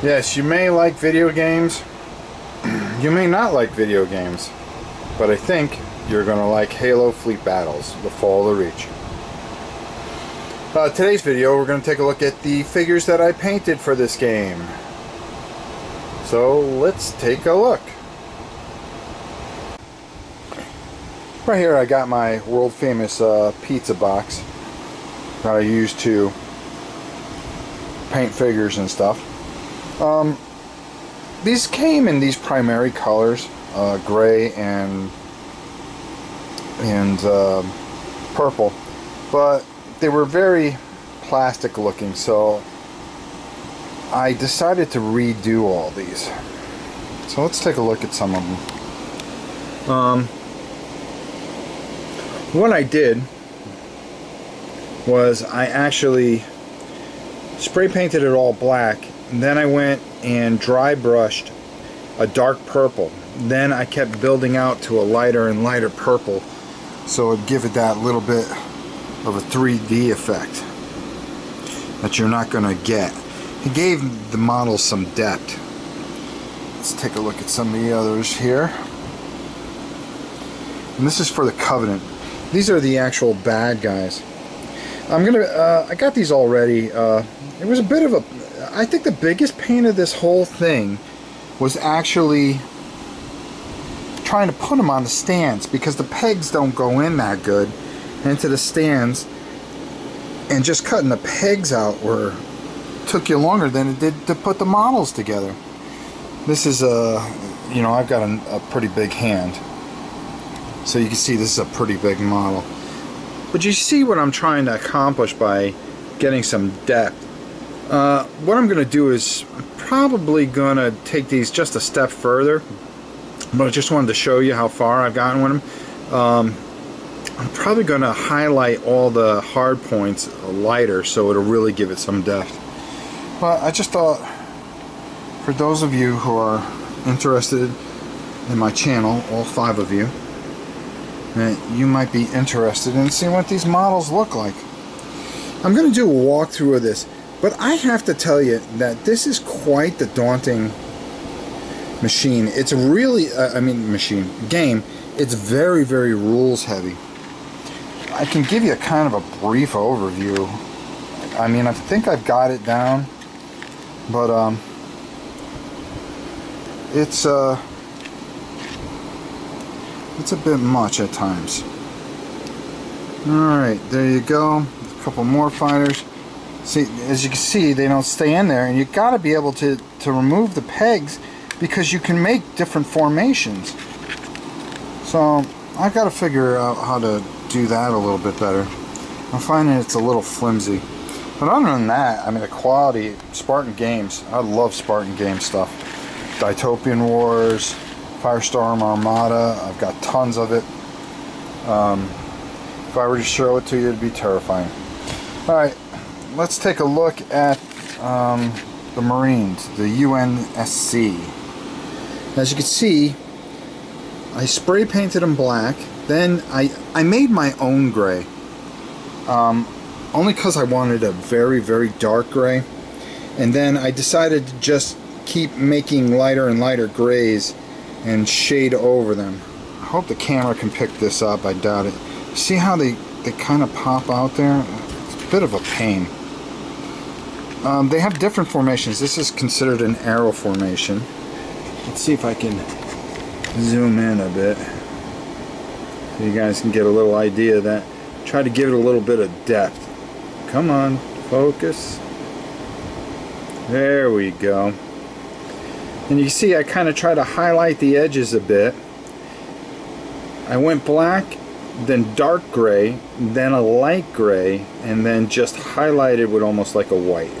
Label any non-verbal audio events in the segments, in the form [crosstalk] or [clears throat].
Yes, you may like video games. [clears throat] You may not like video games. But I think you're going to like Halo Fleet Battles, The Fall of the Reach. Uh, today's video, we're going to take a look at the figures that I painted for this game. So let's take a look. Right here I got my world famous uh, pizza box that I use to paint figures and stuff. Um, these came in these primary colors, uh, gray and and uh, purple, but they were very plastic looking, so I decided to redo all these. So let's take a look at some of them. Um, what I did was I actually spray painted it all black then I went and dry brushed a dark purple then I kept building out to a lighter and lighter purple so it'd give it that little bit of a 3D effect that you're not going to get. It gave the model some depth. Let's take a look at some of the others here. And this is for the Covenant. These are the actual bad guys. I'm gonna. Uh, I got these already. Uh, it was a bit of a. I think the biggest pain of this whole thing was actually trying to put them on the stands because the pegs don't go in that good into the stands, and just cutting the pegs out were took you longer than it did to put the models together. This is a, you know, I've got a, a pretty big hand. So you can see this is a pretty big model. But you see what I'm trying to accomplish by getting some depth. Uh, what I'm going to do is probably going to take these just a step further. But I just wanted to show you how far I've gotten with them. Um, I'm probably going to highlight all the hard points lighter so it'll really give it some depth. But I just thought for those of you who are interested in my channel, all five of you, that you might be interested in seeing what these models look like. I'm going to do a walkthrough of this, but I have to tell you that this is quite the daunting machine. It's really, uh, I mean machine, game, it's very, very rules heavy. I can give you a kind of a brief overview. I mean, I think I've got it down, but um, it's uh, it's a bit much at times. Alright, there you go. A couple more fighters. See, as you can see, they don't stay in there, and you got to be able to, to remove the pegs because you can make different formations. So, I've got to figure out how to do that a little bit better. I'm finding it's a little flimsy. But other than that, I mean, the quality, Spartan Games, I love Spartan Games stuff. Dystopian Wars, Firestorm Armada, I've got tons of it. Um, if I were to show it to you, it'd be terrifying. Alright, let's take a look at um, the Marines, the UNSC. As you can see, I spray painted them black, then I, I made my own gray. Um, only because I wanted a very, very dark gray. And then I decided to just keep making lighter and lighter grays and shade over them. I hope the camera can pick this up. I doubt it. See how they, they kind of pop out there? It's a bit of a pain. Um, they have different formations. This is considered an arrow formation. Let's see if I can zoom in a bit. So you guys can get a little idea that. Try to give it a little bit of depth. Come on, focus. There we go. And you see I kind of try to highlight the edges a bit. I went black, then dark gray, then a light gray, and then just highlighted with almost like a white.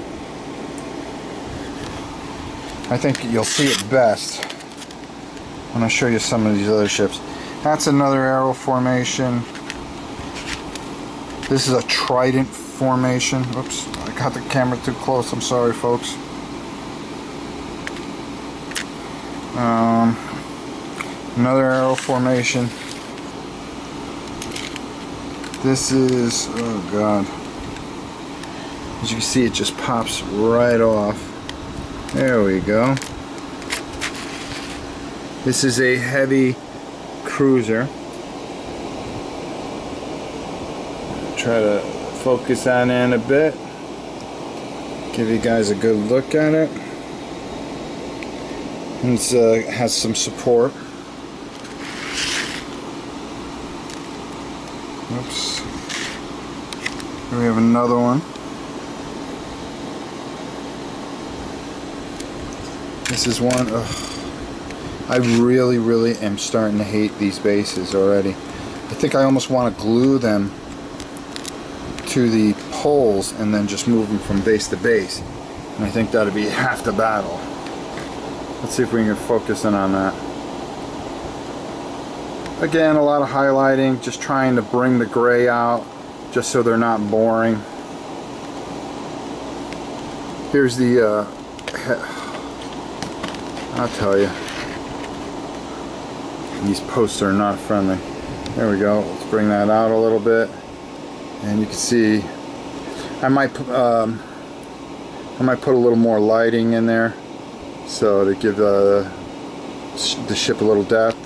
I think you'll see it best when I show you some of these other ships. That's another arrow formation. This is a trident formation. Oops, I got the camera too close. I'm sorry, folks. Um, another arrow formation. This is, oh god. As you can see, it just pops right off. There we go. This is a heavy cruiser. Try to focus on in a bit. Give you guys a good look at it. It uh, has some support. Oops. We have another one. This is one. Ugh. I really, really am starting to hate these bases already. I think I almost want to glue them to the poles and then just move them from base to base. And I think that'd be [laughs] half the battle. Let's see if we can focus in on that. Again, a lot of highlighting, just trying to bring the gray out, just so they're not boring. Here's the, uh, I'll tell you, these posts are not friendly. There we go, let's bring that out a little bit. And you can see, I might, um, I might put a little more lighting in there so to give the, the ship a little depth.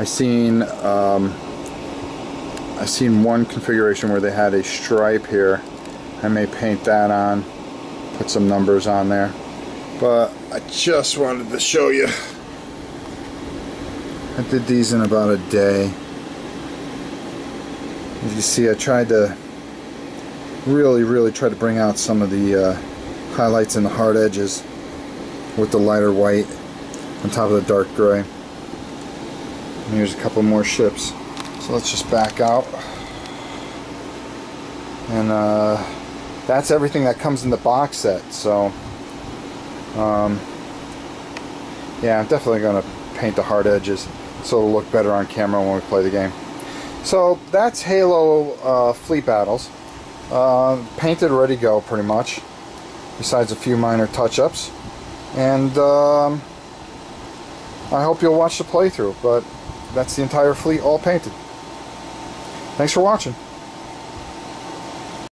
I seen um, I seen one configuration where they had a stripe here. I may paint that on, put some numbers on there. But I just wanted to show you. I did these in about a day. As you see, I tried to really, really try to bring out some of the uh, highlights and the hard edges with the lighter white on top of the dark gray. And here's a couple more ships. So let's just back out. And uh, that's everything that comes in the box set. So, um, yeah, I'm definitely going to paint the hard edges so it'll look better on camera when we play the game. So that's Halo uh, Fleet Battles. Uh, painted, ready to go pretty much. Besides a few minor touch-ups. And um, I hope you'll watch the playthrough, but that's the entire fleet all painted. Thanks for watching.